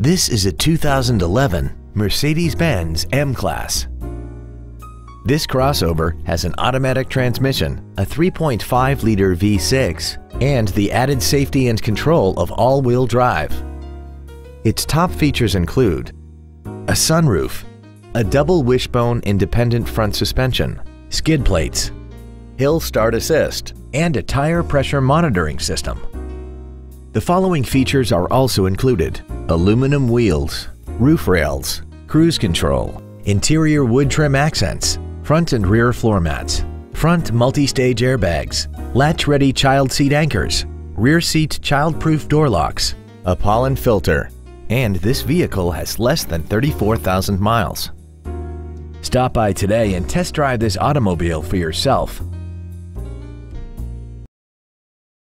This is a 2011 Mercedes-Benz M-Class. This crossover has an automatic transmission, a 3.5-liter V6, and the added safety and control of all-wheel drive. Its top features include a sunroof, a double wishbone independent front suspension, skid plates, hill start assist, and a tire pressure monitoring system. The following features are also included. Aluminum wheels, roof rails, cruise control, interior wood trim accents, front and rear floor mats, front multi-stage airbags, latch-ready child seat anchors, rear seat child-proof door locks, a pollen filter, and this vehicle has less than 34,000 miles. Stop by today and test drive this automobile for yourself.